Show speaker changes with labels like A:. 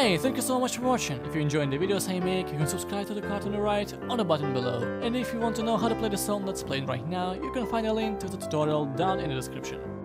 A: Hey, thank you so much for watching. If you're enjoying the videos I make, you can subscribe to the card on the right on the button below. And if you want to know how to play the song that's playing right now, you can find a link to the tutorial down in the description.